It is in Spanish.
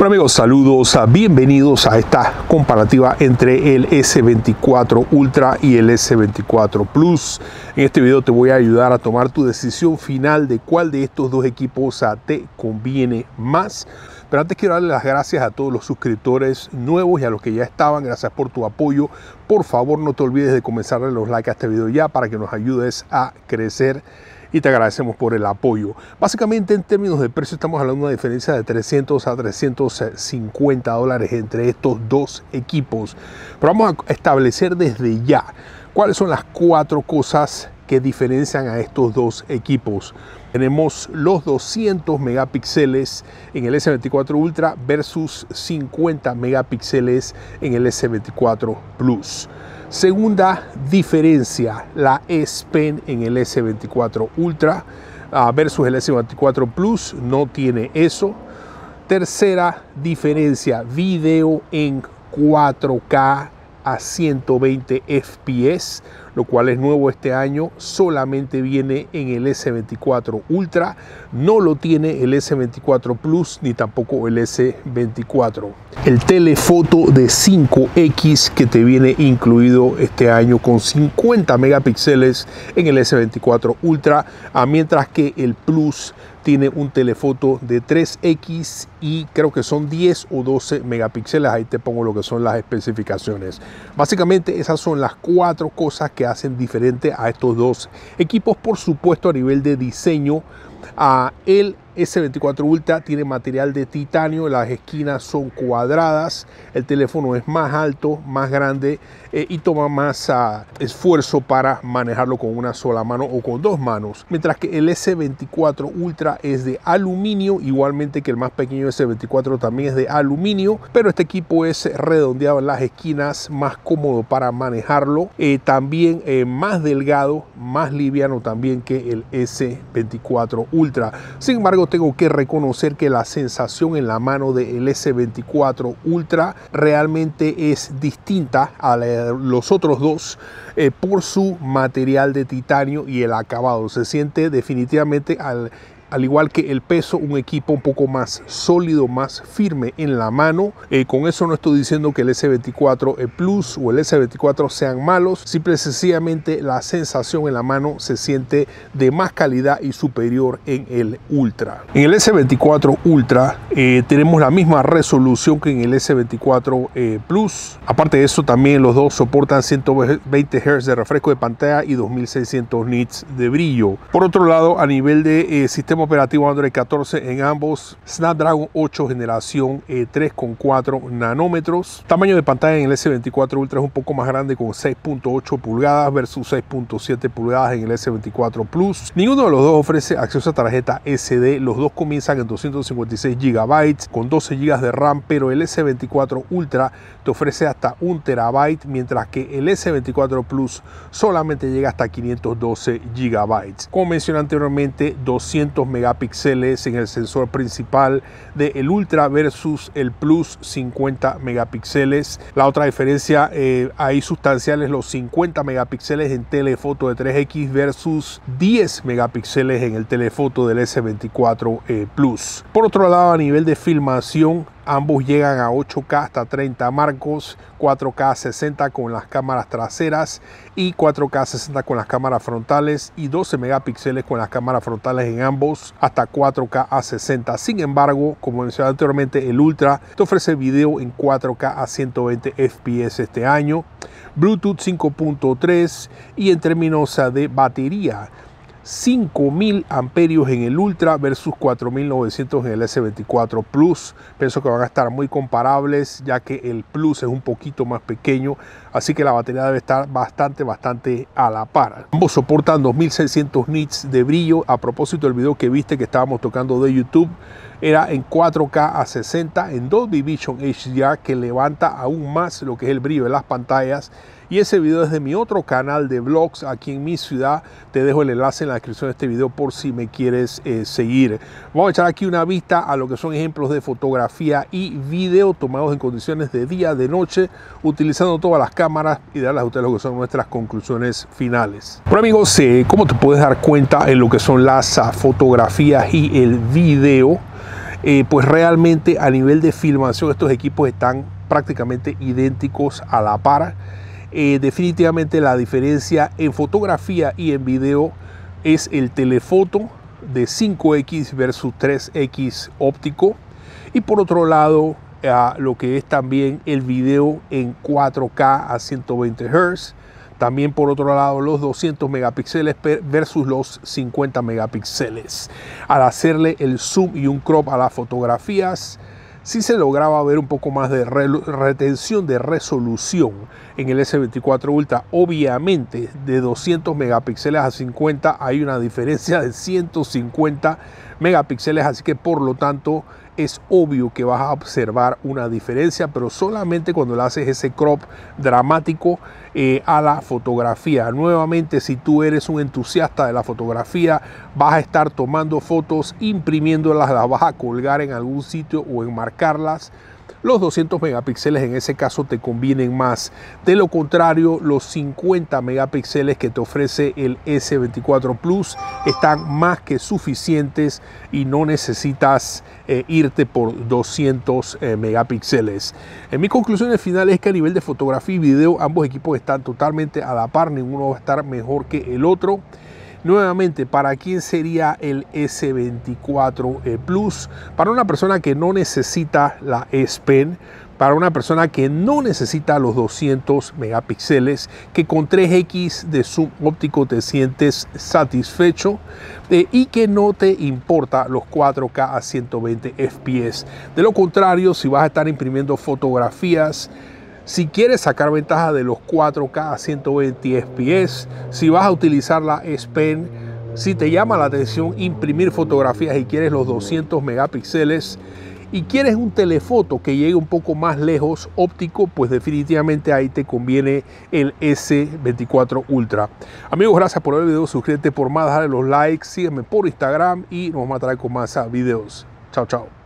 Bueno amigos, saludos, bienvenidos a esta comparativa entre el S24 Ultra y el S24 Plus. En este video te voy a ayudar a tomar tu decisión final de cuál de estos dos equipos te conviene más. Pero antes quiero darle las gracias a todos los suscriptores nuevos y a los que ya estaban. Gracias por tu apoyo. Por favor, no te olvides de comenzar a darle los likes a este video ya para que nos ayudes a crecer y te agradecemos por el apoyo. Básicamente en términos de precio estamos hablando de una diferencia de 300 a 350 dólares entre estos dos equipos. Pero vamos a establecer desde ya cuáles son las cuatro cosas que diferencian a estos dos equipos. Tenemos los 200 megapíxeles en el S24 Ultra versus 50 megapíxeles en el S24 Plus. Segunda diferencia, la S Pen en el S24 Ultra ah, versus el S24 Plus no tiene eso. Tercera diferencia, video en 4K a 120 FPS lo cual es nuevo este año, solamente viene en el S24 Ultra, no lo tiene el S24 Plus ni tampoco el S24. El telefoto de 5X que te viene incluido este año con 50 megapíxeles en el S24 Ultra, mientras que el Plus tiene un telefoto de 3X y creo que son 10 o 12 megapíxeles. Ahí te pongo lo que son las especificaciones. Básicamente esas son las cuatro cosas que hacen diferente a estos dos equipos. Por supuesto a nivel de diseño, a el S24 Ultra tiene material de titanio, las esquinas son cuadradas, el teléfono es más alto, más grande eh, y toma más ah, esfuerzo para manejarlo con una sola mano o con dos manos. Mientras que el S24 Ultra es de aluminio, igualmente que el más pequeño S24 también es de aluminio, pero este equipo es redondeado en las esquinas, más cómodo para manejarlo, eh, también eh, más delgado, más liviano también que el S24 Ultra. Sin embargo, tengo que reconocer que la sensación en la mano del S24 Ultra realmente es distinta a los otros dos eh, por su material de titanio y el acabado. Se siente definitivamente al al igual que el peso, un equipo un poco más sólido, más firme en la mano. Eh, con eso no estoy diciendo que el S24 Plus o el S24 sean malos, simple y sencillamente la sensación en la mano se siente de más calidad y superior en el Ultra. En el S24 Ultra eh, tenemos la misma resolución que en el S24 eh, Plus. Aparte de eso, también los dos soportan 120 Hz de refresco de pantalla y 2600 nits de brillo. Por otro lado, a nivel de sistema operativo Android 14 en ambos, Snapdragon 8 generación 3,4 eh, nanómetros. Tamaño de pantalla en el S24 Ultra es un poco más grande con 6.8 pulgadas versus 6.7 pulgadas en el S24 Plus. Ninguno de los dos ofrece acceso a tarjeta SD, los dos comienzan en 256 GB con 12 GB de RAM, pero el S24 Ultra te ofrece hasta 1 TB, mientras que el S24 Plus solamente llega hasta 512 GB. Como mencioné anteriormente, 200 megapíxeles en el sensor principal del el Ultra versus el Plus 50 megapíxeles. La otra diferencia eh, ahí sustancial es los 50 megapíxeles en telefoto de 3X versus 10 megapíxeles en el telefoto del S24 eh, Plus. Por otro lado, a nivel de filmación, Ambos llegan a 8K hasta 30 marcos, 4K 60 con las cámaras traseras y 4K 60 con las cámaras frontales y 12 megapíxeles con las cámaras frontales en ambos hasta 4K a 60. Sin embargo, como mencioné anteriormente, el Ultra te ofrece video en 4K a 120 FPS este año, Bluetooth 5.3 y en términos de batería 5000 amperios en el Ultra versus 4900 en el S24 Plus. Pienso que van a estar muy comparables ya que el Plus es un poquito más pequeño, así que la batería debe estar bastante, bastante a la par. Ambos soportan 2600 nits de brillo. A propósito del video que viste que estábamos tocando de YouTube, era en 4K a 60 en Dolby Vision HDR que levanta aún más lo que es el brillo de las pantallas y ese video es de mi otro canal de vlogs aquí en mi ciudad. Te dejo el enlace en la descripción de este video por si me quieres eh, seguir. Vamos a echar aquí una vista a lo que son ejemplos de fotografía y video tomados en condiciones de día, de noche, utilizando todas las cámaras y darles a ustedes lo que son nuestras conclusiones finales. Bueno amigos, eh, como te puedes dar cuenta en lo que son las ah, fotografías y el video, eh, pues realmente a nivel de filmación estos equipos están prácticamente idénticos a la par. Eh, definitivamente la diferencia en fotografía y en video es el telefoto de 5X versus 3X óptico. Y por otro lado, lo que es también el video en 4K a 120 Hz. También por otro lado los 200 megapíxeles versus los 50 megapíxeles. Al hacerle el zoom y un crop a las fotografías, sí se lograba ver un poco más de retención de resolución en el S24 Ultra. Obviamente de 200 megapíxeles a 50 hay una diferencia de 150 megapíxeles, así que por lo tanto es obvio que vas a observar una diferencia, pero solamente cuando le haces ese crop dramático eh, a la fotografía. Nuevamente, si tú eres un entusiasta de la fotografía, vas a estar tomando fotos, imprimiéndolas, las vas a colgar en algún sitio o enmarcarlas los 200 megapíxeles en ese caso te convienen más. De lo contrario, los 50 megapíxeles que te ofrece el S24 Plus están más que suficientes y no necesitas eh, irte por 200 eh, megapíxeles. En mi conclusión final es que a nivel de fotografía y video ambos equipos están totalmente a la par, ninguno va a estar mejor que el otro. Nuevamente, ¿para quién sería el S24 eh, Plus? Para una persona que no necesita la S Pen, para una persona que no necesita los 200 megapíxeles, que con 3X de zoom óptico te sientes satisfecho eh, y que no te importa los 4K a 120 FPS. De lo contrario, si vas a estar imprimiendo fotografías, si quieres sacar ventaja de los 4K a 120 fps, si vas a utilizar la S Pen, si te llama la atención imprimir fotografías y quieres los 200 megapíxeles y quieres un telefoto que llegue un poco más lejos óptico, pues definitivamente ahí te conviene el S24 Ultra. Amigos, gracias por ver el video, suscríbete por más, dale los likes, sígueme por Instagram y nos vamos a traer con más videos. Chao, chao.